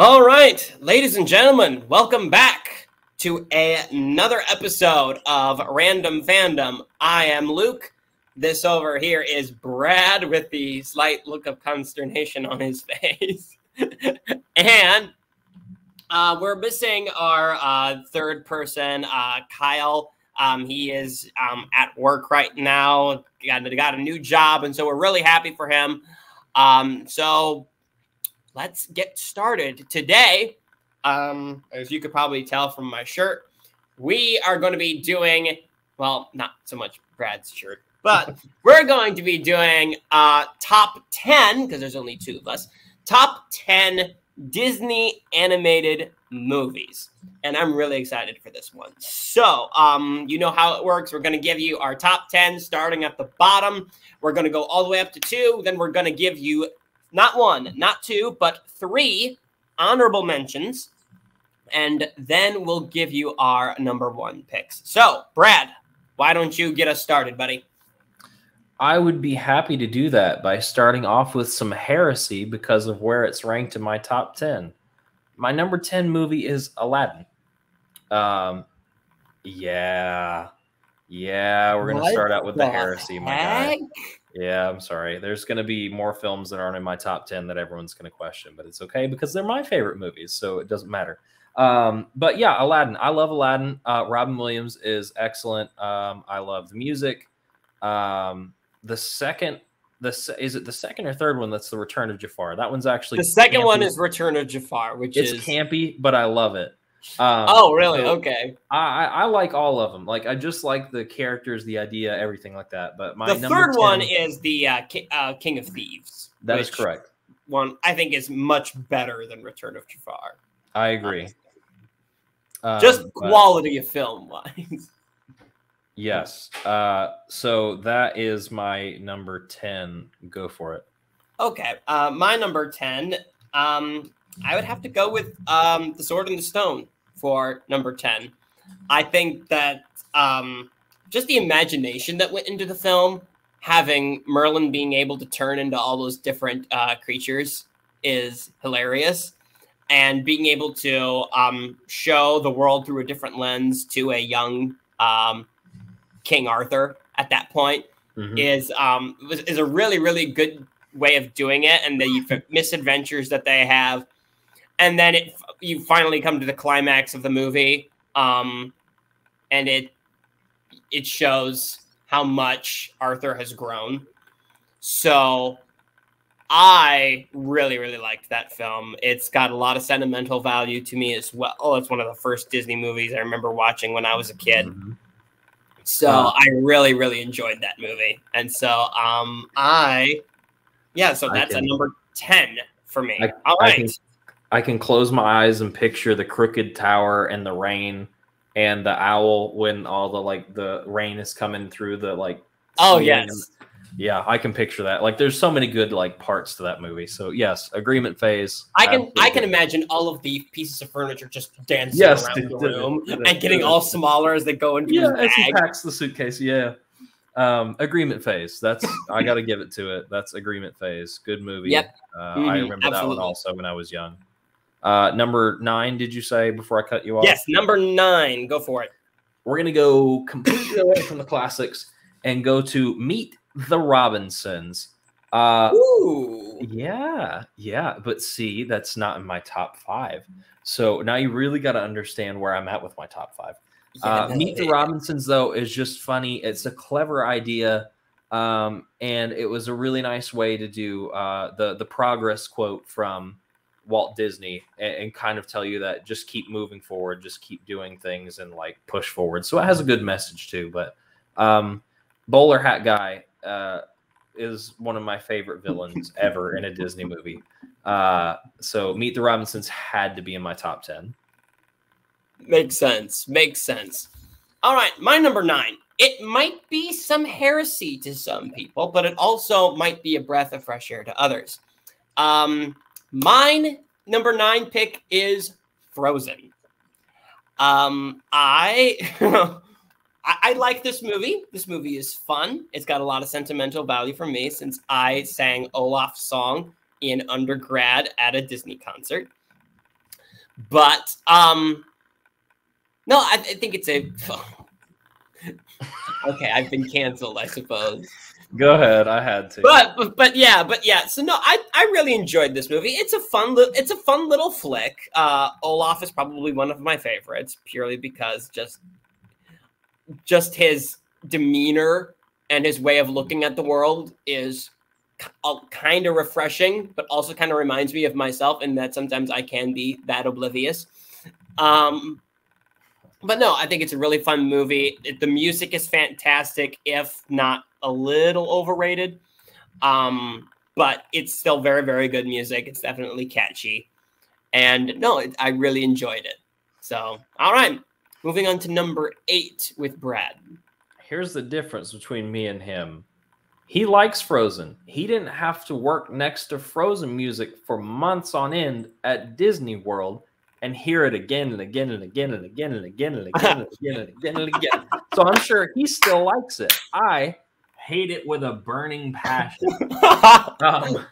All right, ladies and gentlemen, welcome back to another episode of Random Fandom. I am Luke. This over here is Brad with the slight look of consternation on his face. and uh, we're missing our uh, third person, uh, Kyle. Um, he is um, at work right now, got, got a new job, and so we're really happy for him. Um, so let's get started. Today, um, as you could probably tell from my shirt, we are going to be doing, well, not so much Brad's shirt, but we're going to be doing uh, top 10, because there's only two of us, top 10 Disney animated movies. And I'm really excited for this one. So, um, you know how it works. We're going to give you our top 10 starting at the bottom. We're going to go all the way up to two. Then we're going to give you not one, not two, but three honorable mentions. And then we'll give you our number one picks. So, Brad, why don't you get us started, buddy? I would be happy to do that by starting off with some heresy because of where it's ranked in my top 10. My number 10 movie is Aladdin. Um, yeah. Yeah, we're going to start out with the, the heresy, heck? my guy. Yeah, I'm sorry. There's going to be more films that aren't in my top 10 that everyone's going to question, but it's okay because they're my favorite movies, so it doesn't matter. Um, but yeah, Aladdin. I love Aladdin. Uh, Robin Williams is excellent. Um, I love the music. Um, the second, the is it the second or third one? That's the Return of Jafar. That one's actually the second campy. one is Return of Jafar, which it's is campy, but I love it. Um, oh, really? So okay. I, I like all of them. Like I just like the characters, the idea, everything like that. But my the third 10, one is the uh, Ki- uh, King of Thieves. That is correct. One I think is much better than Return of Jafar. I agree. Um, just quality but, of film wise. Yes. Uh, so that is my number 10. Go for it. Okay. Uh, my number 10, um, I would have to go with um, The Sword and the Stone for number 10. I think that um, just the imagination that went into the film, having Merlin being able to turn into all those different uh, creatures is hilarious. And being able to um, show the world through a different lens to a young um, King Arthur at that point mm-hmm. is um is a really really good way of doing it, and the misadventures that they have, and then it you finally come to the climax of the movie, um, and it it shows how much Arthur has grown. So I really, really liked that film. It's got a lot of sentimental value to me as well. Oh, it's one of the first Disney movies I remember watching when I was a kid. Mm-hmm. So uh, I really, really enjoyed that movie. And so um I yeah, so that's a number 10 for me. I, All right. I can, I can close my eyes and picture the crooked tower and the rain and the owl when all the like the rain is coming through the like Oh yes yeah, I can picture that. Like, there's so many good like parts to that movie. So yes, agreement phase. I can I can imagine all of the pieces of furniture just dancing yes, around the room and getting all smaller as they go into yeah, as he packs the suitcase. Yeah. Um, agreement phase. That's I got to give it to it. That's agreement phase. Good movie. Yep. Uh, mm-hmm, I remember absolutely. that one also when I was young. Uh, number nine, did you say before I cut you off? Yes, number nine. Go for it. We're gonna go completely away from the classics and go to Meet the Robinsons. Uh, Ooh. Yeah, yeah. But see, that's not in my top five. So now you really got to understand where I'm at with my top five. Yeah, uh, Meet the Robinsons, though, is just funny. It's a clever idea. Um, and it was a really nice way to do uh, the the progress quote from Walt Disney and, and, kind of tell you that just keep moving forward, just keep doing things and like push forward. So it has a good message too. But um, bowler hat guy, uh, is one of my favorite villains ever in a Disney movie. Uh, so Meet the Robinsons had to be in my top 10. Makes sense. Makes sense. All right, my number nine. It might be some heresy to some people, but it also might be a breath of fresh air to others. Um, mine number nine pick is Frozen. Um, I I, I, like this movie. This movie is fun. It's got a lot of sentimental value for me since I sang Olaf's song in undergrad at a Disney concert. But um, no, I, I think it's a. okay, I've been canceled, I suppose. Go ahead, I had to. But, but but yeah, but yeah. So no, I I really enjoyed this movie. It's a fun it's a fun little flick. Uh, Olaf is probably one of my favorites purely because just just his demeanor and his way of looking at the world is kind of refreshing, but also kind of reminds me of myself, and that sometimes I can be that oblivious. Um, but no, I think it's a really fun movie. It, the music is fantastic, if not a little overrated. Um, but it's still very, very good music. It's definitely catchy. And no, it, I really enjoyed it. So, all right, moving on to number eight with Brad. Here's the difference between me and him. He likes Frozen. He didn't have to work next to Frozen music for months on end at Disney World and hear it again and again and again and again and again and again and again and again and again. So I'm sure he still likes it. I hate it with a burning passion. um,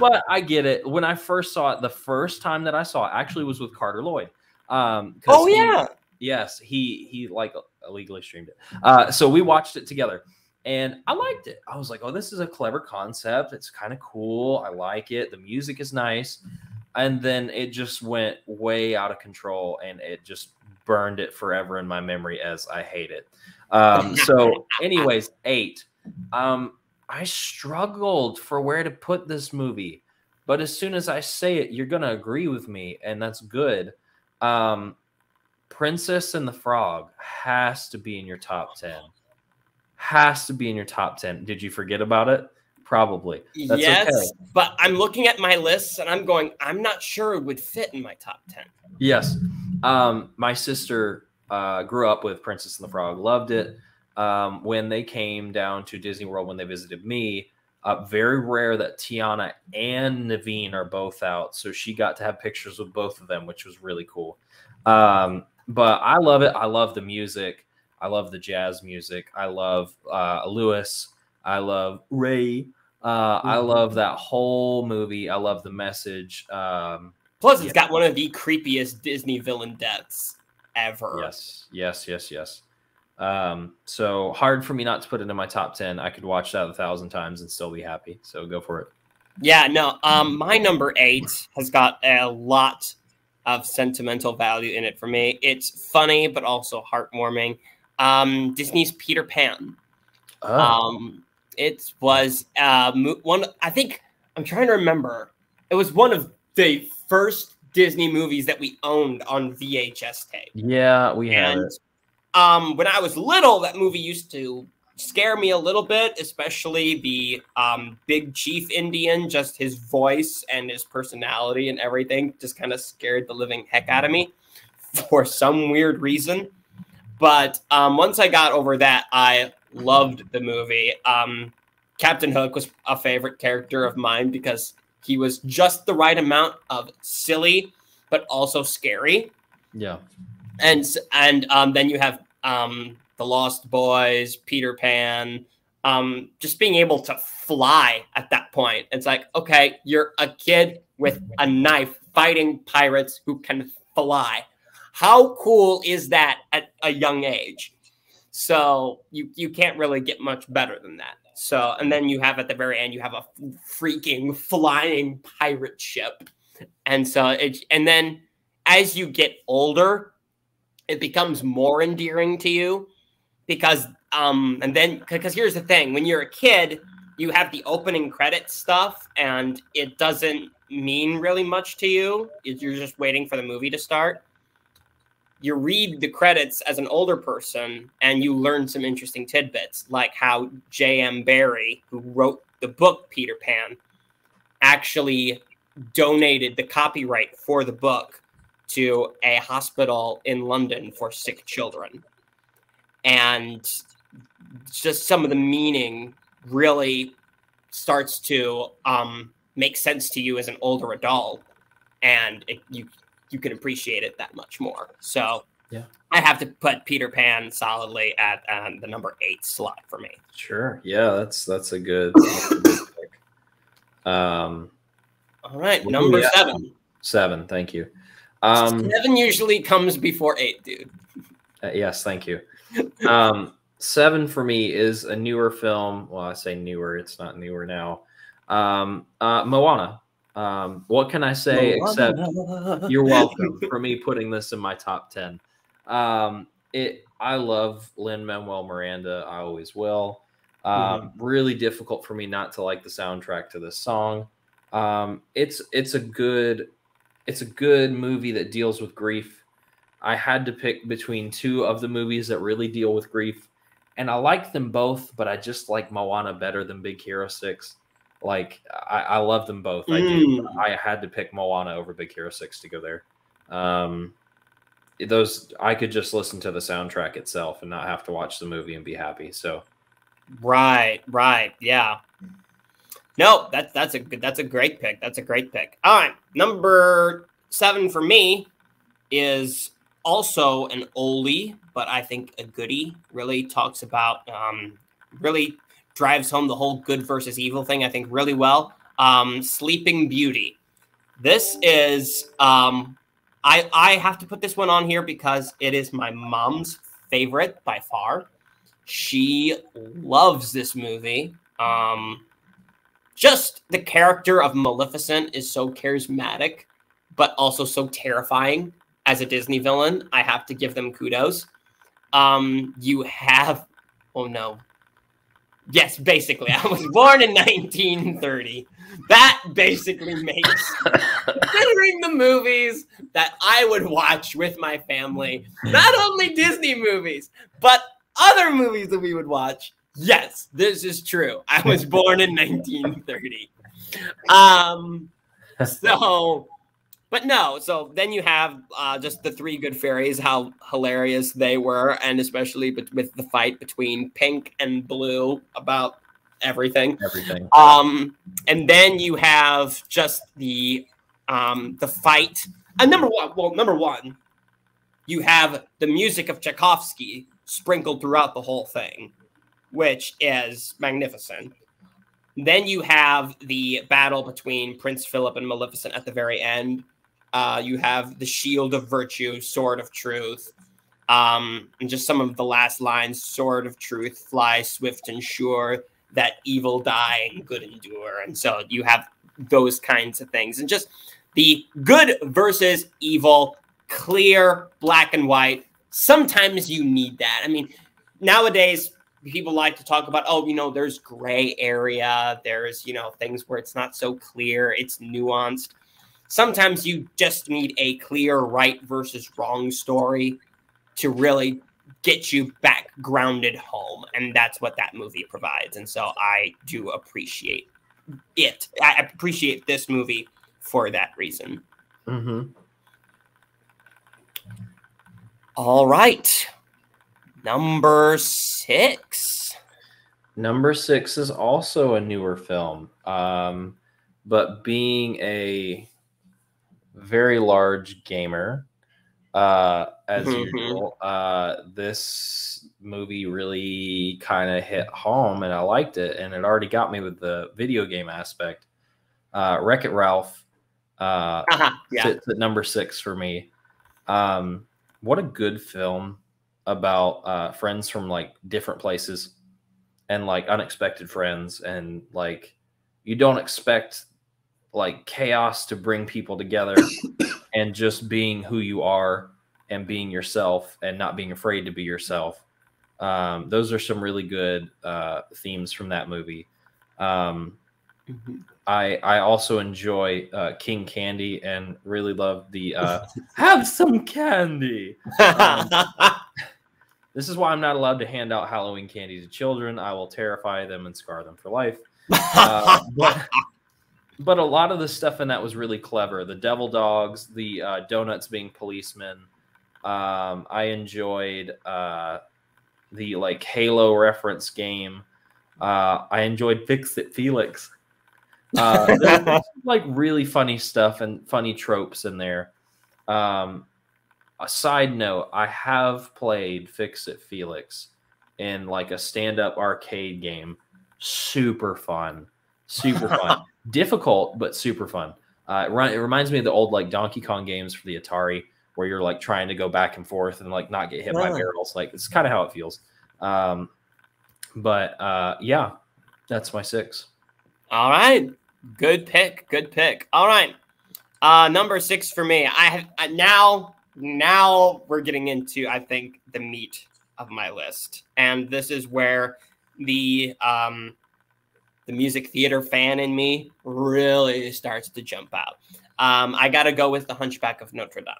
but I get it. When I first saw it, the first time that I saw it actually was with Carter Lloyd. Um, oh he, yeah, yes, he he like illegally streamed it. Uh, so we watched it together. And I liked it. I was like, oh, this is a clever concept. It's kind of cool. I like it. The music is nice and then it just went way out of control and it just burned it forever in my memory as I hate it. Um, so, anyways, eight. Um, I struggled for where to put this movie, but as soon as I say it, you're gonna agree with me, and that's good. Um, Princess and the Frog has to be in your top ten. Has to be in your top ten. Did you forget about it? Probably. That's yes, okay. but I'm looking at my lists and I'm going, I'm not sure it would fit in my top 10. Yes. Um, my sister uh, grew up with Princess and the Frog, loved it. Um, when they came down to Disney World, when they visited me, uh, very rare that Tiana and Naveen are both out. So she got to have pictures with both of them, which was really cool. Um, but I love it. I love the music. I love the jazz music. I love uh, Louis. I love Ray. Uh, I mm-hmm. love that whole movie. I love the message. Um, Plus, it's yeah. got one of the creepiest Disney villain deaths ever. Yes, yes, yes, yes. Um, so hard for me not to put it in my top ten. I could watch that a thousand times and still be happy. So go for it. Yeah, no. Um, my number eight has got a lot of sentimental value in it for me. It's funny but also heartwarming. Um, Disney's Peter Pan. Oh. Um, it was uh, one. I think I'm trying to remember. It was one of the first Disney movies that we owned on VHS tape. Yeah, we had and, it. Um, when I was little, that movie used to scare me a little bit, especially the um, big chief Indian. Just his voice and his personality and everything just kind of scared the living heck out of me for some weird reason. But um, once I got over that, I loved the movie. Um, Captain Hook was a favorite character of mine because he was just the right amount of silly, but also scary. Yeah. And and um, then you have um, the Lost Boys, Peter Pan, um, just being able to fly at that point. It's like, okay, you're a kid with a knife fighting pirates who can fly. How cool is that at a young age? So you you can't really get much better than that. So and then you have at the very end you have a freaking flying pirate ship, and so it and then as you get older, it becomes more endearing to you because um and then because here's the thing when you're a kid you have the opening credit stuff and it doesn't mean really much to you you're just waiting for the movie to start you read the credits as an older person and you learn some interesting tidbits, like how J.M. Barrie, who wrote the book Peter Pan, actually donated the copyright for the book to a hospital in London for sick children. And just some of the meaning really starts to um, make sense to you as an older adult. And it, you you can appreciate it that much more. So yeah, I have to put Peter Pan solidly at um, the number eight slot for me. Sure. Yeah, that's that's a good, that's a good pick. Um, all right, number seven. Seven. Thank you. Um, seven usually comes before eight, dude. Uh, yes, thank you. Um, seven for me is a newer film. Well, I say newer; it's not newer now. Um, uh, Moana. Um, what can I say except you're welcome for me putting this in my top ten. Um, it. I love Lin Manuel Miranda. I always will. Um, mm-hmm. Really difficult for me not to like the soundtrack to this song. Um, it's it's a good it's a good movie that deals with grief. I had to pick between two of the movies that really deal with grief, and I like them both, but I just like Moana better than Big Hero Six. Like I, I love them both. Mm. I do. I had to pick Moana over Big Hero Six to go there. Um, those I could just listen to the soundtrack itself and not have to watch the movie and be happy. So, right, right, yeah. No, that's that's a good that's a great pick. That's a great pick. All right, number seven for me is also an oldie, but I think a goodie. Really talks about um, really drives home the whole good versus evil thing. I think really well. Um, Sleeping Beauty. This is um, I I have to put this one on here because it is my mom's favorite by far. She loves this movie. Um, just the character of Maleficent is so charismatic, but also so terrifying as a Disney villain. I have to give them kudos. Um, you have, oh no. Yes, basically, I was born in 1930. That basically makes, considering the movies that I would watch with my family, not only Disney movies, but other movies that we would watch, Yes, this is true. I was born in 1930. Um, so, but no. So then you have uh, just the three good fairies, how hilarious they were, and especially with the fight between Pink and Blue about everything. Everything. Um, and then you have just the um the fight. And number one, well, number one, you have the music of Tchaikovsky sprinkled throughout the whole thing which is magnificent. Then you have the battle between Prince Philip and Maleficent at the very end. Uh, you have the shield of virtue, sword of truth, um, and just some of the last lines: "Sword of truth, fly swift and sure, that evil die and good endure." And so you have those kinds of things, and just the good versus evil, clear, black and white. Sometimes you need that. I mean, nowadays people like to talk about, oh, you know, there's gray area, there's, you know, things where it's not so clear, it's nuanced. Sometimes you just need a clear right versus wrong story to really get you back grounded home. And that's what that movie provides. And so I do appreciate it. I appreciate this movie for that reason. Mm-hmm. All right. Number six. Number six is also a newer film, um, but being a very large gamer, uh, as mm-hmm. usual, uh, this movie really kind of hit home, and I liked it, and it already got me with the video game aspect. Uh, Wreck It Ralph uh, uh-huh. yeah. sits at number six for me. Um, what a good film! About uh, friends from like different places and like unexpected friends and like you don't expect like chaos to bring people together and just being who you are and being yourself and not being afraid to be yourself um, those are some really good uh, themes from that movie um, mm-hmm. I I also enjoy uh, King Candy and really love the uh, have some candy. Um, this is why I'm not allowed to hand out Halloween candy to children. I will terrify them and scar them for life. Uh, but, but a lot of the stuff in that was really clever. The devil dogs, the uh, donuts being policemen. Um, I enjoyed uh, the like Halo reference game. Uh, I enjoyed Fix It Felix. Uh, like really funny stuff and funny tropes in there. Um, a side note, I have played Fix It Felix in like a stand-up arcade game. Super fun. Super fun. Difficult, but super fun. Uh, it, it reminds me of the old like Donkey Kong games for the Atari, where you're like trying to go back and forth and like not get hit by barrels. Like it's kind of how it feels. Um, but uh, yeah, that's my six. All right, good pick. Good pick. All right, uh, number six for me. I have uh, now. Now we're getting into I think the meat of my list, and this is where the um, the music theater fan in me really starts to jump out. Um, I got to go with the Hunchback of Notre Dame.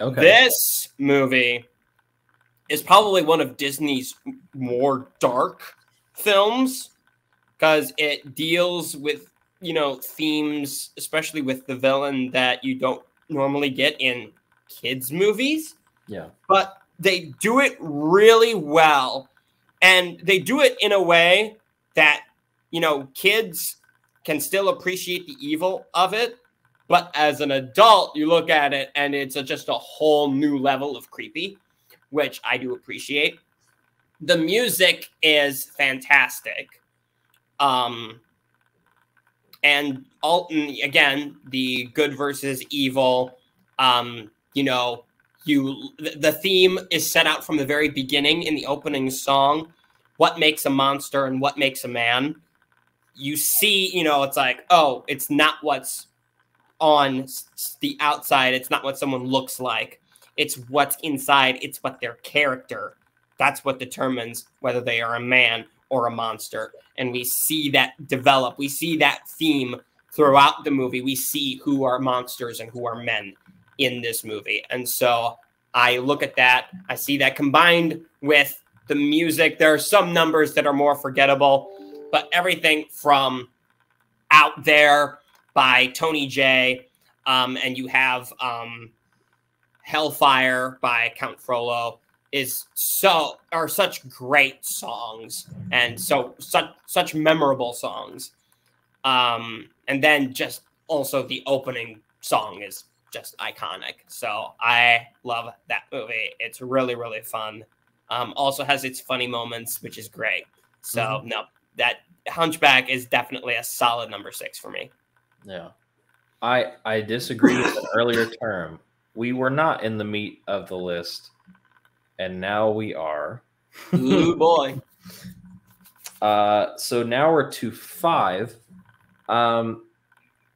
Okay. This movie is probably one of Disney's more dark films because it deals with you know themes, especially with the villain that you don't normally get in kids movies. Yeah. But they do it really well and they do it in a way that you know kids can still appreciate the evil of it but as an adult you look at it and it's a, just a whole new level of creepy which i do appreciate the music is fantastic um and alton again the good versus evil um you know you the theme is set out from the very beginning in the opening song what makes a monster and what makes a man. You see you know it's like oh it's not what's on the outside it's not what someone looks like. It's what's inside it's what their character that's what determines whether they are a man or a monster. And we see that develop we see that theme throughout the movie we see who are monsters and who are men in this movie. And so I look at that, I see that combined with the music. There are some numbers that are more forgettable, but everything from Out There by Tony Jay, um, and you have um, Hellfire by Count Frollo is so are such great songs and so such such memorable songs um and then just also the opening song is just iconic. So I love that movie. It's really, really fun. Um, also has its funny moments, which is great. So mm-hmm. no, that Hunchback is definitely a solid number six for me. Yeah, I I disagree with an earlier term. We were not in the meat of the list, and now we are. Ooh boy. uh, so now we're to five. Um,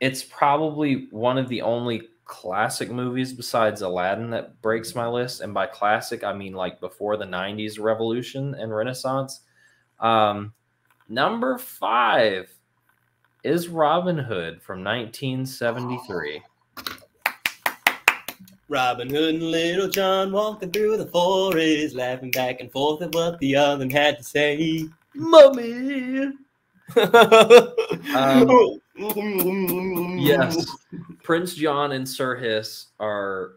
it's probably one of the only classic movies besides Aladdin that breaks my list. And by classic, I mean like before the 90s revolution and renaissance. Um, number five is Robin Hood from 1973. Robin Hood and Little John walking through the forest, laughing back and forth at what the other had to say. Mummy! um, yes, Prince John and Sir Hiss are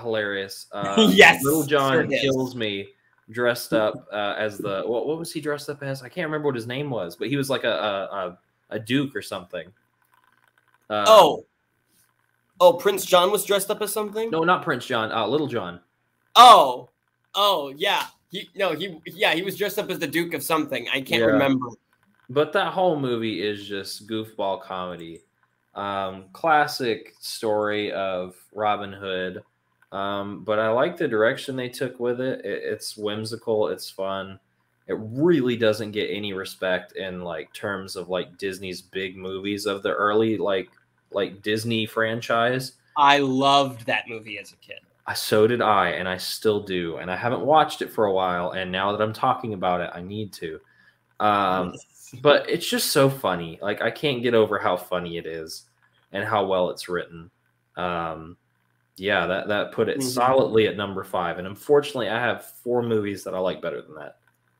hilarious. Uh, yes, Little John kills me dressed up uh, as the what, what was he dressed up as? I can't remember what his name was, but he was like a a, a duke or something. Uh, oh, oh, Prince John was dressed up as something. No, not Prince John. Uh, Little John. Oh, oh yeah. He no he yeah he was dressed up as the Duke of something. I can't yeah. remember. But that whole movie is just goofball comedy. Um, classic story of Robin Hood. Um, but I like the direction they took with it. it. It's whimsical, it's fun. It really doesn't get any respect in like terms of like Disney's big movies of the early like like Disney franchise. I loved that movie as a kid. I, so did I, and I still do. And I haven't watched it for a while. And now that I'm talking about it, I need to. Um, but it's just so funny. Like I can't get over how funny it is and how well it's written. Um, yeah, that that put it mm-hmm. solidly at number five. And unfortunately, I have four movies that I like better than that.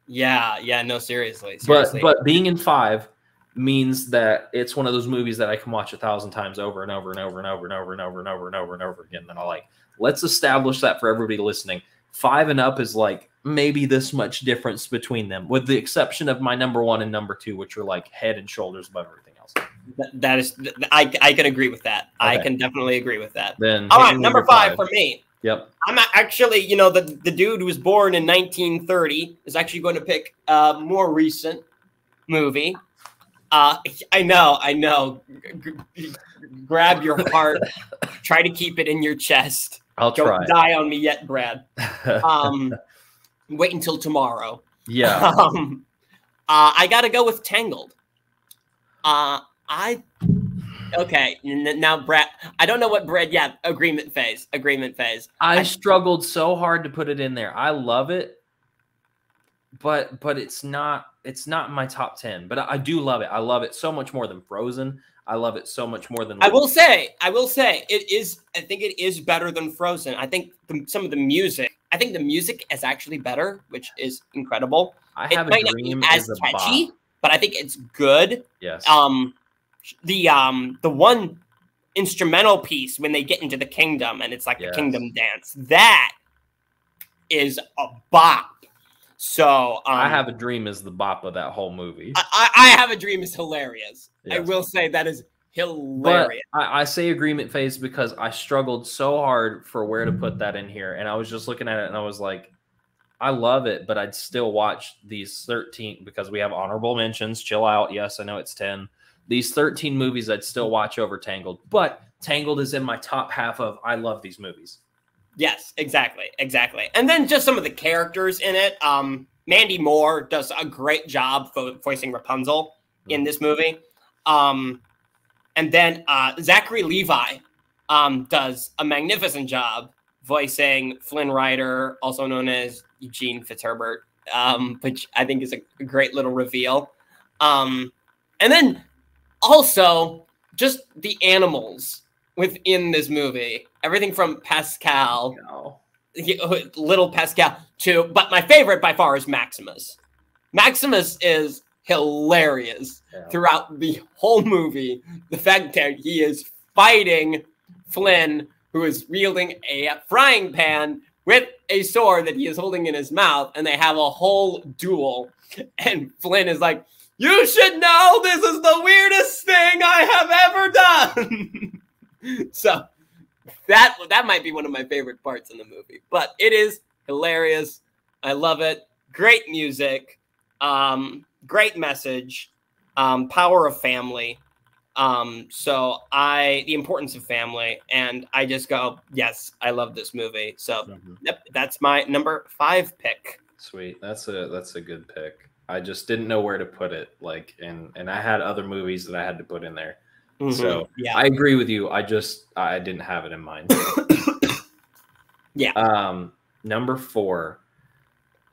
Yeah, yeah, no, seriously. seriously. But but being in five means that it's one of those movies that I can watch a thousand times over and over and over and over and over and over and over and over and over again. And I like. Let's establish that for everybody listening. Five and up is like maybe this much difference between them, with the exception of my number one and number two, which are like head and shoulders above everything else. that is, I, I can agree with that. Okay. I can definitely agree with that. Then, all right, number five, five for me. Yep. I'm actually, you know, the, the dude who was born in 1930 is actually going to pick a more recent movie. Uh, I know, I know. G- grab your heart. try to keep it in your chest. I'll Don't try. die on me yet, Brad. Um, wait until tomorrow. yeah. Um, uh, I gotta go with Tangled. Uh, I okay now, Brad. I don't know what Brad. Yeah, agreement phase. Agreement phase. I I- struggled so hard to put it in there. I love it, but but it's not it's not in my top ten. But I, I do love it. I love it so much more than Frozen. I love it so much more than I will say, I will say, it is. I think it is better than Frozen. I think the, some of the music. I think the music is actually better, which is incredible. I It have a not be dream as a catchy, bop. but I think it's good. Yes. um the um the one instrumental piece when they get into the kingdom and it's like Yes. the kingdom dance that is a bop so um, I have a dream is the bop of that whole movie. I, I I have a dream is hilarious i will say that is But hilarious I, I say agreement phase because I struggled so hard for where to put that in here. And I was just looking at it and I was like, I love it, but I'd still watch these 13 because we have honorable mentions. Chill out. Yes, I know it's 10. These 13 movies I'd still watch over Tangled, but Tangled is in my top half of I love these movies. yes exactly exactly and then just some of the characters in it um mandy moore does a great job vo- voicing rapunzel in this movie. Um, and then uh, Zachary Levi um, does a magnificent job voicing Flynn Rider, also known as Eugene Fitzherbert, um, which I think is a, great little reveal. Um, and then also just the animals within this movie, everything from Pascal, No. little Pascal, to, but my favorite by far is Maximus. Maximus is hilarious Yeah. throughout the whole movie. The fact that he is fighting Flynn, who is wielding a frying pan with a sword that he is holding in his mouth, and they have a whole duel. And Flynn is like, You should know this is the weirdest thing I have ever done. so that that might be one of my favorite parts in the movie. But it is hilarious. I love it. Great music. Um, great message. Um, power of family. Um, so I the importance of family, and I just go, yes, I love this movie. So Mhm. yep, that's my number five pick. Sweet. That's a that's a good pick. I just didn't know where to put it. Like and and I had other movies that I had to put in there. Mhm. So yeah, I agree with you. I just I didn't have it in mind. Yeah. Um number 4.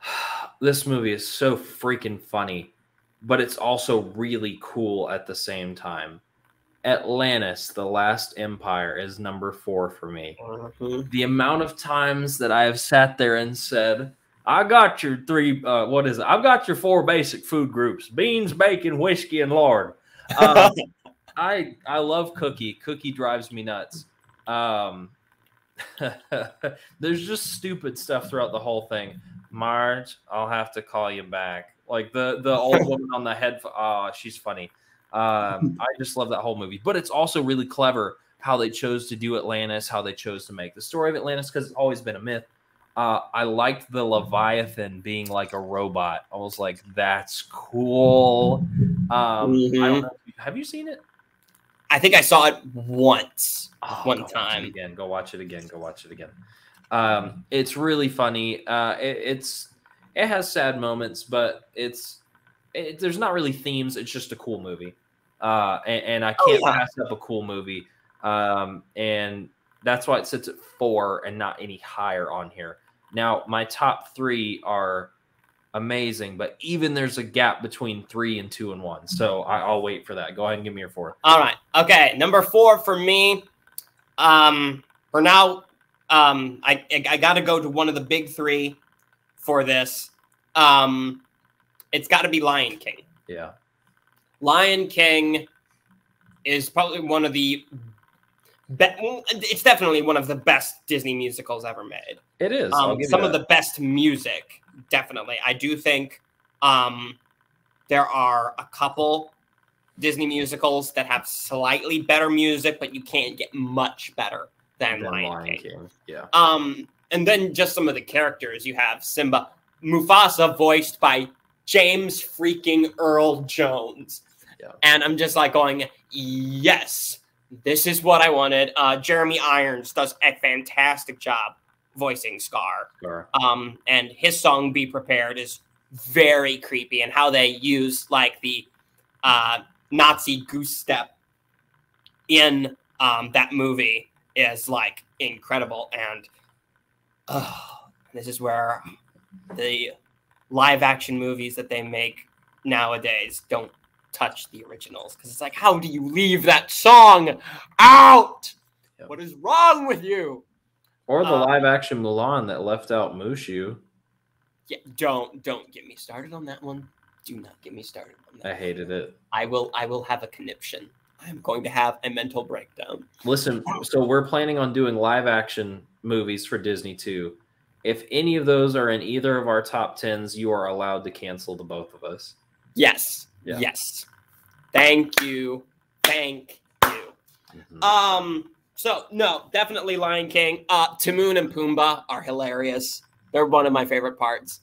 This movie is so freaking funny, but it's also really cool at the same time. Atlantis, The Last Empire is number 4 for me. Mhm. The amount of times that I have sat there and said, I got your three, uh, what is it? I've got your four basic food groups beans, bacon, whiskey, and lard. Um, I I love Cookie. Cookie drives me nuts. Um, there's just stupid stuff throughout the whole thing. Marge, I'll have to call you back. Like the the old woman on the head. Oh, she's funny. Um, I just love that whole movie. But it's also really clever how they chose to do Atlantis, how they chose to make the story of Atlantis because it's always been a myth. Uh, I liked the Leviathan being like a robot. I was like, that's cool. Um, I Mhm. don't know. Have you seen it? I think I saw it once. Oh, One go watch it time. again. Go watch it again. Go watch it again. Um, it's really funny. Uh, it, it's it has sad moments, but it's it, there's not really themes. It's just a cool movie, uh, and, and I Oh, can't yeah. pass up a cool movie. Um, and that's why it sits at four and not any higher on here. Now, my top three are amazing, but even there's a gap between three and two and one. So I, I'll wait for that. Go ahead and give me your four. All right. Okay. Number four for me. Um, for now, um, I I, I got to go to one of the big three for this. Um, it's got to be Lion King. Yeah. Lion King is probably one of the. Be- it's definitely one of the best Disney musicals ever made. It is. Um, some of the best music definitely i do think um, there are a couple disney musicals that have slightly better music but you can't get much better than Than lion, king. Yeah. um and then just some of the characters you have simba mufasa voiced by james freaking earl jones Yeah. And I'm just like going, yes, this is what I wanted. Uh, Jeremy Irons does a fantastic job voicing Scar. Sure. Um, and his song "Be Prepared" is very creepy, and how they use like the uh, Nazi goose step in um, that movie is like incredible. And oh, this is where the live action movies that they make nowadays don't touch the originals because it's like, how do you leave that song out? Yep. What is wrong with you? Or the um, live action Mulan that left out Mushu. Yeah, don't don't get me started on that one. Do not get me started on that. I hated it. I will I will have a conniption. I'm going to have a mental breakdown. Listen, so we're planning on doing live action movies for Disney too. If any of those are in either of our top tens, you are allowed to cancel the both of us. Yes. Yeah. Yes. Thank you. Thank you. Mm-hmm. Um. So no, definitely Lion King. Uh, Timon and Pumbaa are hilarious. They're one of my favorite parts.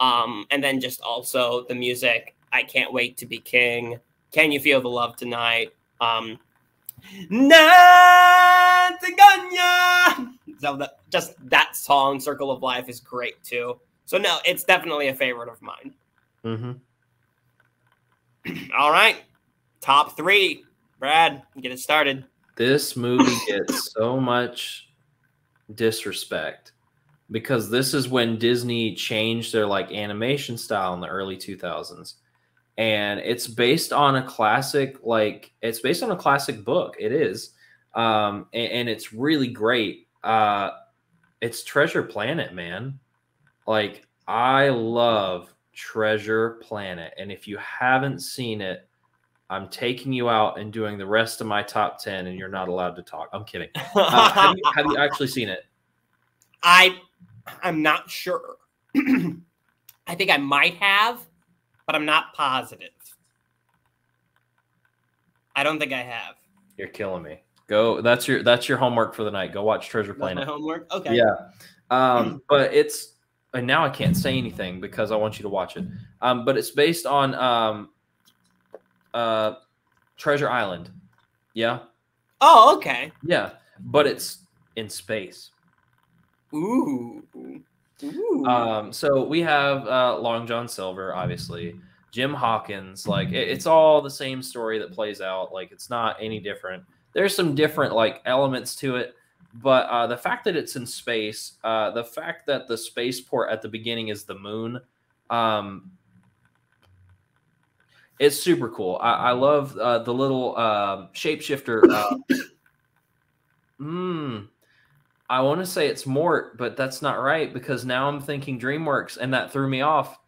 Um, and then just also the music. I can't wait to be king. Can you feel the love tonight? Um, so that just that song, "Circle of Life," is great too. So no, it's definitely a favorite of mine. Mm-hmm. All right, top three. Brad, get it started. This movie gets so much disrespect because this is when Disney changed their like animation style in the early 2000s. And it's based on a classic, like it's based on a classic book. It is. Um, and, and it's really great. Uh, it's Treasure Planet, man. Like I love Treasure Planet. And if you haven't seen it, I'm taking you out and doing the rest of my top 10, and you're not allowed to talk. I'm kidding. Uh, have, you, have, you, actually seen it? I, I'm not sure. I think I might have, but I'm not positive. I don't think I have. You're killing me. Go. That's your that's your homework for the night. Go watch Treasure Planet. That's my homework. Okay. Yeah. Um, but it's and now I can't say anything because I want you to watch it. Um, but it's based on um, uh, Treasure Island. Yeah. Oh, okay. Yeah, but it's in space. Ooh. Ooh. Um, so we have uh, Long John Silver, obviously. Jim Hawkins, like it, it's all the same story that plays out. Like it's not any different. There's some different like elements to it, but uh, the fact that it's in space, uh, the fact that the spaceport at the beginning is the moon, um, it's super cool. I, I love uh, the little uh, shapeshifter. Uh, mm, I want to say it's Mort, but that's not right because now I'm thinking DreamWorks, and that threw me off.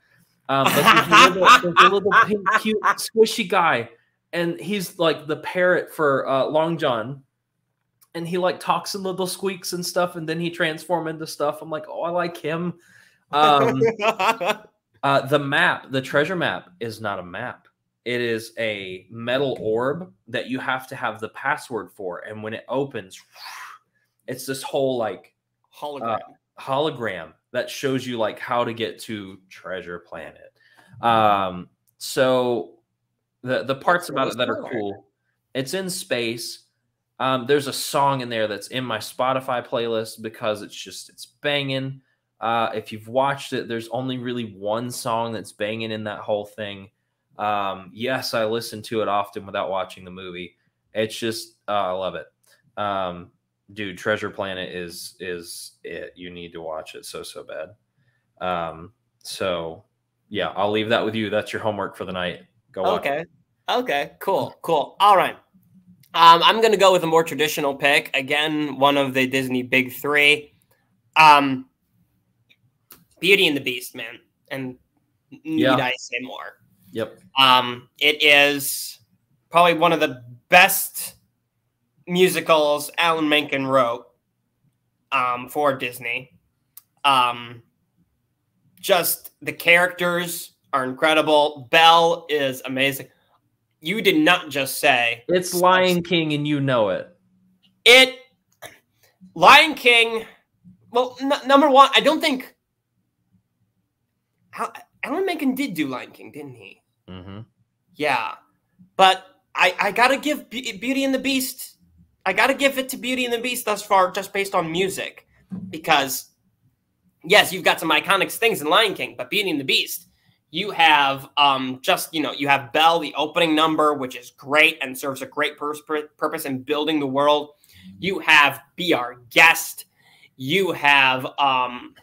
Um, but little, little pink, cute, squishy guy, and he's like the parrot for uh, Long John, and he like talks in little squeaks and stuff, and then he transform into stuff. I'm like, oh, I like him. Um, uh, the map, the treasure map, is not a map. It is a metal orb that you have to have the password for. And when it opens, it's this whole like hologram. Uh, hologram that shows you like how to get to Treasure Planet. Um, so the the parts that's about it that are cool. It's in space. Um, there's a song in there that's in my Spotify playlist because it's just it's banging. Uh, if you've watched it, there's only really one song that's banging in that whole thing. Um, yes, I listen to it often without watching the movie. It's just uh, I love it. Um, dude, Treasure Planet is is it. You need to watch it so so bad. Um, so yeah, I'll leave that with you. That's your homework for the night. Go. Okay. Okay. Cool. Cool. All right. Um, I'm gonna go with a more traditional pick. Again, one of the Disney big three. Um, Beauty and the Beast, man. And need yeah. I say more? Yep. Um, it is probably one of the best musicals Alan Menken wrote um, for Disney. Um, just the characters are incredible. Belle is amazing. You did not just say it's Lion King, and you know it. It Lion King. Well, n- number one, I don't think. Alan Menken did do Lion King, didn't he? Mm-hmm. Yeah. but I I gotta give Beauty and the Beast. I gotta give it to Beauty and the Beast thus far, just based on music, because yes, you've got some iconic things in Lion King, but Beauty and the Beast you have um, just you know you have Belle, the opening number, which is great and serves a great pur- purpose in building the world. You have Be Our Guest. You have um,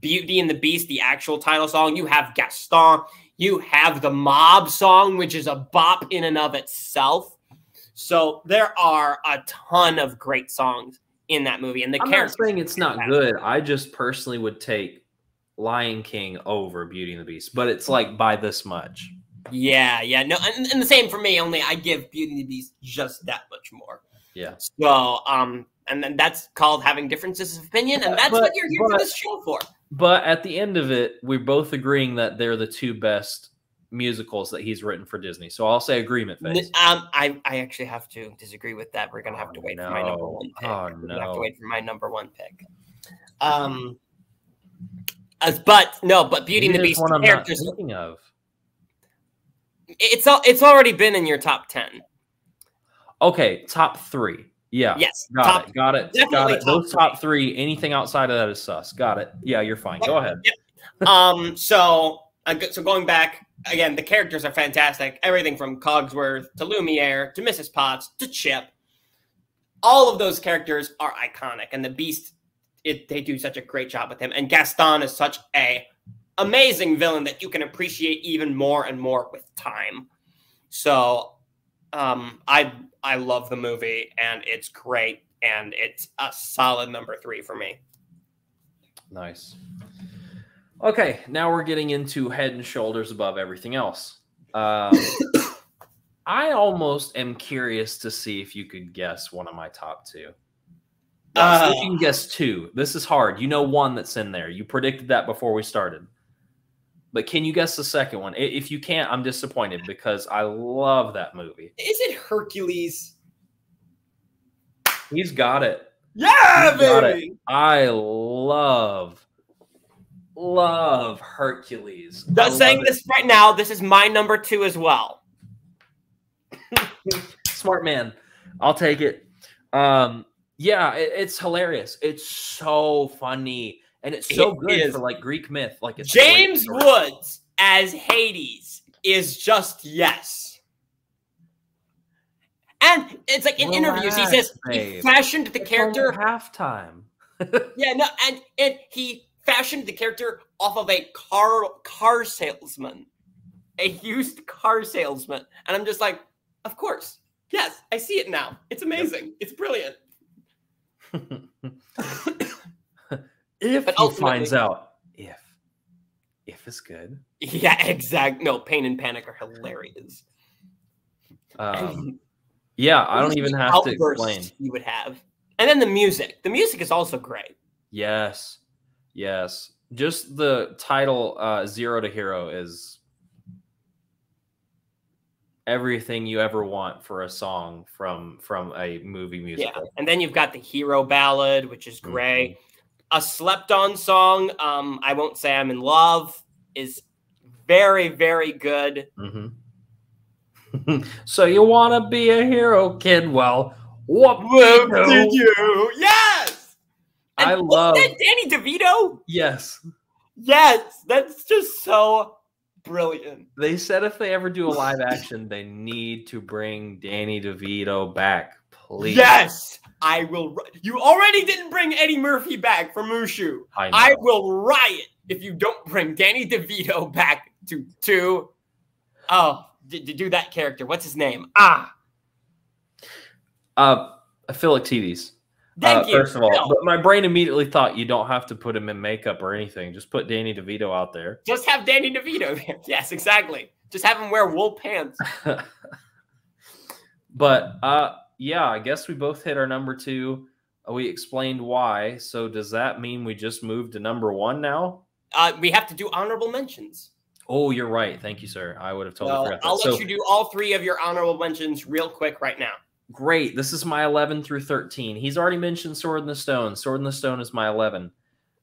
Beauty and the Beast, the actual title song. You have Gaston. You have the Mob song, which is a bop in and of itself. So there are a ton of great songs in that movie, and the I'm not saying it's not good. I just personally would take Lion King over Beauty and the Beast, but it's like by this much. Yeah, yeah, no, and, and the same for me. Only I give Beauty and the Beast just that much more. Yeah. So, um, and then that's called having differences of opinion, and that's but, what you're here but, for this show for. But at the end of it, we're both agreeing that they're the two best musicals that he's written for Disney. So I'll say agreement face. Um, I, I actually have to disagree with that. We're gonna have to wait oh, no. for my number one pick. Oh, no. We're gonna have to wait for my number one pick. Um, as but no, but Beauty and the Beast one characters. I'm thinking of. It's all. It's already been in your top ten. Okay, top three. Yeah. Yes. Got top, it. Got it. Got it. Top Those top three. three. Anything outside of that is sus. Got it. Yeah, you're fine. Go ahead. Yep. um. So. So going back again, the characters are fantastic. Everything from Cogsworth to Lumiere to Mrs. Potts to Chip. All of those characters are iconic, and the Beast it, they do such a great job with him. And Gaston is such a amazing villain that you can appreciate even more and more with time. So um, I I love the movie and it's great and it's a solid number three for me. Nice. Okay, now we're getting into head and shoulders above everything else. Um, I almost am curious to see if you could guess one of my top two. Uh, so you can guess two. This is hard. You know one that's in there. You predicted that before we started. But can you guess the second one? If you can't, I'm disappointed because I love that movie. Is it Hercules? He's got it. Yeah, He's baby. It. I love, love Hercules. Just saying this right now. This is my number two as well. Smart man. I'll take it. Um, yeah, it, it's hilarious. It's so funny and it's so it good is. for like Greek myth. Like it's James Woods as Hades is just yes. And it's like in Relax, interviews, he says babe. he fashioned the it's character halftime. yeah, no, and and he fashioned the character off of a car car salesman, a used car salesman, and I'm just like, of course, yes, I see it now. It's amazing. Yep. It's brilliant. if but he finds out, if if it's good, yeah, exact. No, pain and panic are hilarious. Um, yeah, I don't even have to explain. You would have, and then the music. The music is also great. Yes, yes. Just the title uh, "Zero to Hero" is everything you ever want for a song from from a movie musical. Yeah. And then you've got the hero ballad, which is great. Mm-hmm. A slept on song, um, I won't say I'm in love, is very, very good. Mm-hmm. so you want to be a hero, kid? Well, what did you? Yes. And I love that Danny DeVito. Yes. Yes, that's just so brilliant. They said if they ever do a live action, they need to bring Danny DeVito back, please. Yes, I will. You already didn't bring Eddie Murphy back for Mushu. I, I will riot if you don't bring Danny DeVito back to to. Oh, to, to do that character. What's his name? Ah. Uh, Philoctetes. Thank uh, you. First of all, no. but my brain immediately thought you don't have to put him in makeup or anything. Just put Danny DeVito out there. Just have Danny DeVito there. Yes, exactly. Just have him wear wool pants. but uh, yeah, I guess we both hit our number two. Uh, we explained why. So does that mean we just moved to number one now? Uh, we have to do honorable mentions. Oh, you're right. Thank you, sir. I would have totally well, forgot. That. I'll let so, you do all three of your honorable mentions real quick right now. Great. This is my 11 through 13. He's already mentioned Sword in the Stone. Sword in the Stone is my 11.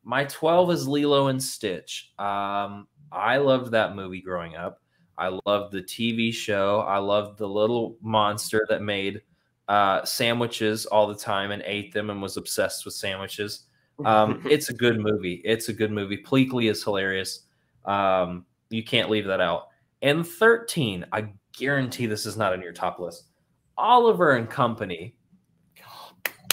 My 12 is Lilo and Stitch. Um, I loved that movie growing up. I loved the TV show. I loved the little monster that made uh, sandwiches all the time and ate them and was obsessed with sandwiches. Um, it's a good movie. It's a good movie. Pleakley is hilarious. Um, you can't leave that out. And 13, I guarantee this is not on your top list. Oliver and Company.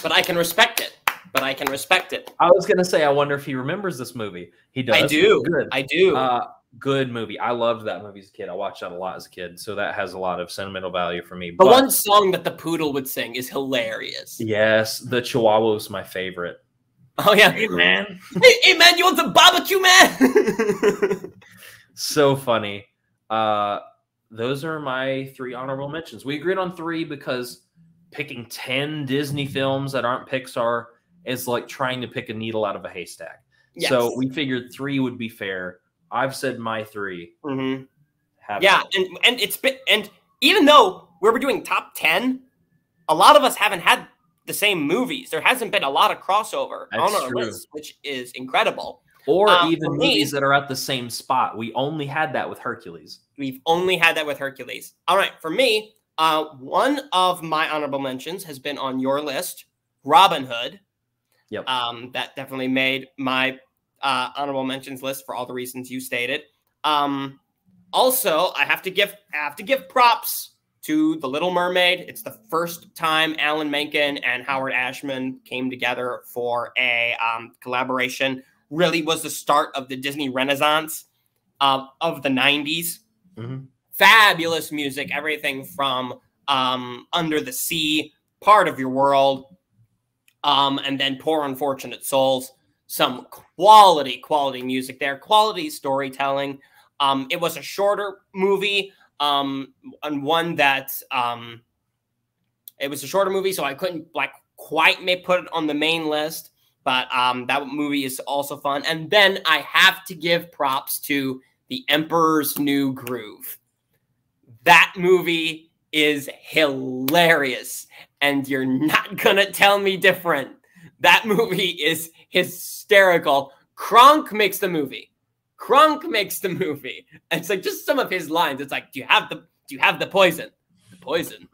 But I can respect it. But I can respect it. I was gonna say, I wonder if he remembers this movie. He does. I do. Good. I do. Uh, good movie. I loved that movie as a kid. I watched that a lot as a kid, so that has a lot of sentimental value for me. The but, one song that the poodle would sing is hilarious. Yes, the Chihuahua was my favorite. Oh yeah, hey man, hey, hey man, you want some barbecue, man? so funny. Uh, those are my three honorable mentions. We agreed on three because picking ten Disney films that aren't Pixar is like trying to pick a needle out of a haystack. Yes. So we figured three would be fair. I've said my 3 mm-hmm. Yeah, and and it's been and even though we were doing top ten, a lot of us haven't had the same movies. There hasn't been a lot of crossover That's on our true. list, which is incredible. Or um, even movies that are at the same spot. We only had that with Hercules. We've only had that with Hercules. All right, for me, uh, one of my honorable mentions has been on your list, Robin Hood. Yep. Um, that definitely made my uh, honorable mentions list for all the reasons you stated. Um, also, I have to give I have to give props to The Little Mermaid. It's the first time Alan Menken and Howard Ashman came together for a um, collaboration. Really was the start of the Disney Renaissance uh, of the 90s. Mm-hmm. Fabulous music, everything from um, Under the Sea, Part of Your World, um, and then Poor Unfortunate Souls some quality, quality music there, quality storytelling. Um, it was a shorter movie, um, and one that um, it was a shorter movie, so I couldn't like quite may put it on the main list. But um, that movie is also fun. And then I have to give props to The Emperor's New Groove. That movie is hilarious, and you're not gonna tell me different. That movie is hysterical. Kronk makes the movie. Kronk makes the movie. And it's like just some of his lines. It's like, do you have the do you have the poison? The poison.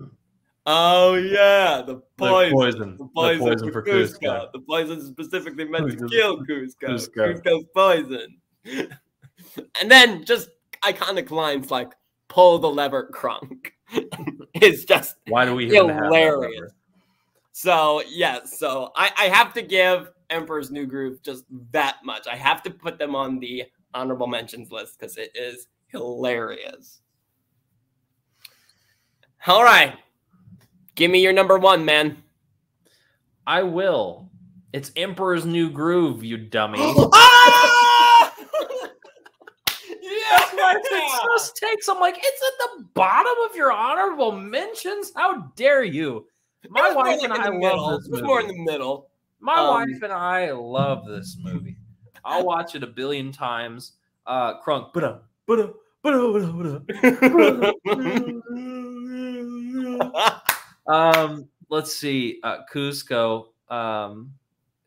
Oh yeah, the poison. The poison, the poison, the poison for, for Kuzco. Kuzco. The poison is specifically meant to kill Kuzco. Kuzco. Kuzco's poison. and then just iconic lines like "pull the lever, Kronk." is just why do we hilarious. So yeah, so I, I have to give Emperor's New Groove just that much. I have to put them on the honorable mentions list because it is hilarious. All right. Give me your number one, man. I will. It's Emperor's New Groove, you dummy. ah! yes, it just takes. I'm like, it's at the bottom of your honorable mentions. How dare you? My wife and I love this movie. more in the middle. My um, wife and I love this movie. I'll watch it a billion times. Uh, Kronk, but but um, let's see. Uh, Kuzco. Um,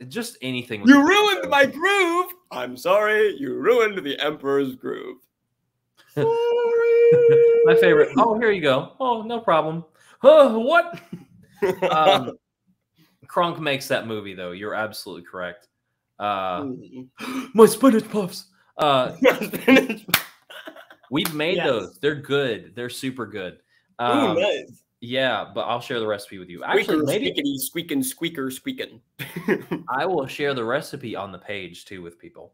just anything. You ruined my groove. I'm sorry. You ruined the Emperor's groove. Sorry. my favorite. Oh, here you go. Oh, no problem. Oh, what? um, Kronk makes that movie though. You're absolutely correct. Uh, my spinach puffs. Uh, we've made yes. those. They're good. They're super good. Um, Ooh, nice. Yeah, but I'll share the recipe with you. Actually, maybe squeaking, squeaking, squeaker, squeaking. I will share the recipe on the page too with people.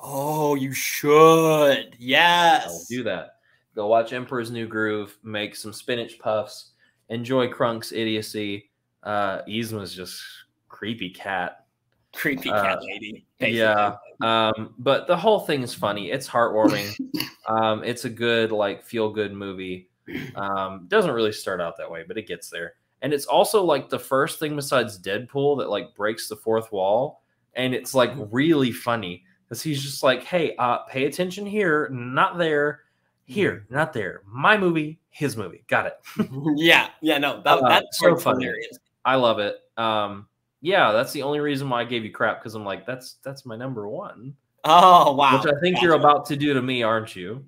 Oh, you should. Yes. I'll do that. Go watch Emperor's New Groove, make some spinach puffs, enjoy Kronk's idiocy. Uh, Yzma's just creepy cat. Creepy uh, cat uh, lady. Basically. Yeah. Um, but the whole thing is funny. It's heartwarming. um, it's a good, like, feel good movie. Um, doesn't really start out that way, but it gets there. And it's also like the first thing besides Deadpool that like breaks the fourth wall. And it's like really funny because he's just like, hey, uh, pay attention here, not there here, mm-hmm. not there. My movie, his movie. Got it. yeah, yeah, no, that, uh, that's so funny. Hilarious. I love it. Um, yeah, that's the only reason why I gave you crap because I'm like, that's that's my number one. Oh wow! Which I think you're about to do to me, aren't you?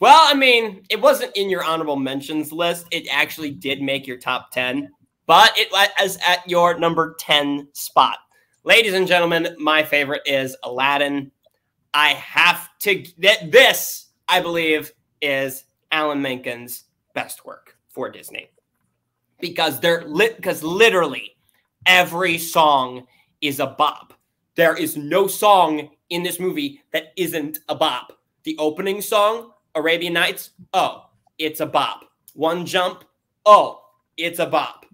Well, I mean, it wasn't in your honorable mentions list. It actually did make your top 10, but it was at your number 10 spot. Ladies and gentlemen, my favorite is Aladdin. I have to this, I believe, is Alan Menken's best work for Disney. Because they're lit because literally every song is a bop. There is no song in this movie that isn't a bop. The opening song, Arabian Nights, oh, it's a bop. One Jump, oh, it's a bop.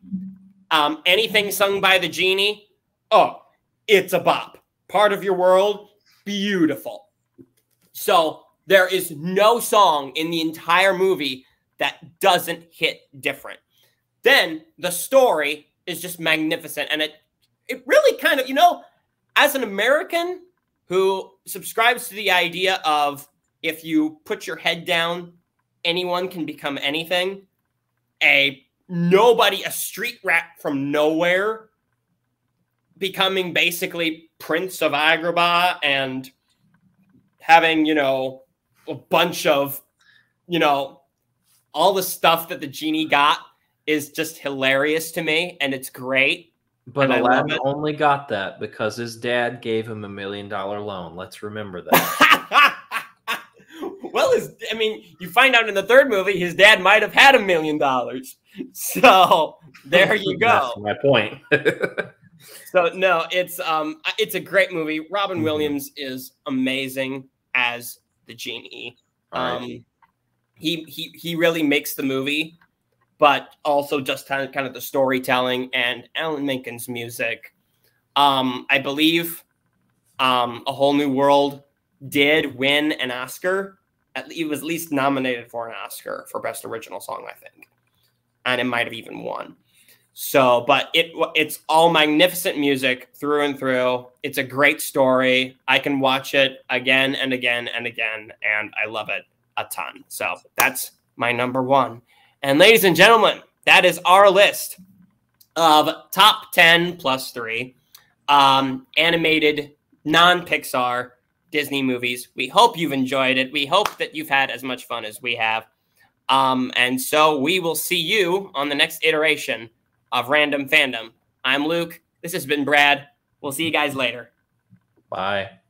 Um, anything sung by the genie, oh, it's a bop. Part of your world, beautiful. So there is no song in the entire movie that doesn't hit different. Then the story is just magnificent. And it it really kind of, you know, as an American who subscribes to the idea of if you put your head down, anyone can become anything. A nobody, a street rat from nowhere, becoming basically Prince of Agrabah and having, you know, a bunch of, you know, all the stuff that the genie got is just hilarious to me and it's great. But Aladdin only got that because his dad gave him a million dollar loan. Let's remember that. well, his, I mean, you find out in the third movie, his dad might have had a million dollars. So there you go. That's my point. so no, it's um, it's a great movie. Robin mm-hmm. Williams is amazing as the genie. Um, he he he really makes the movie but also just kind of, kind of the storytelling and Alan Menken's music. Um, I believe um, A Whole New World did win an Oscar. It was at least nominated for an Oscar for Best Original Song, I think, and it might have even won. So, but it it's all magnificent music through and through. It's a great story. I can watch it again and again and again, and I love it a ton. So that's my number one. And ladies and gentlemen, that is our list of top 10 plus three um, animated non Pixar Disney movies. We hope you've enjoyed it. We hope that you've had as much fun as we have. Um, and so we will see you on the next iteration of Random Fandom. I'm Luke. This has been Brad. We'll see you guys later. Bye.